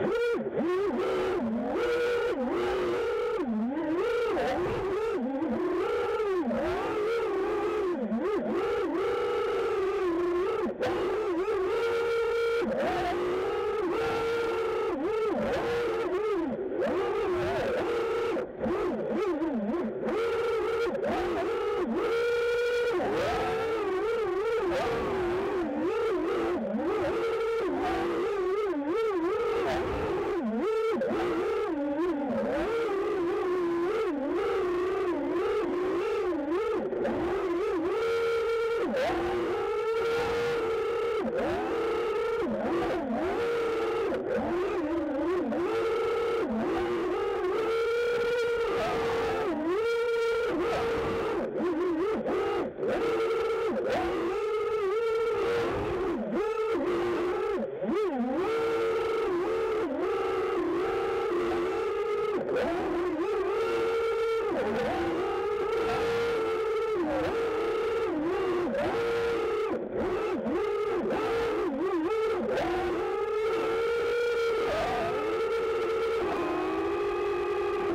Woo! Yeah.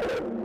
you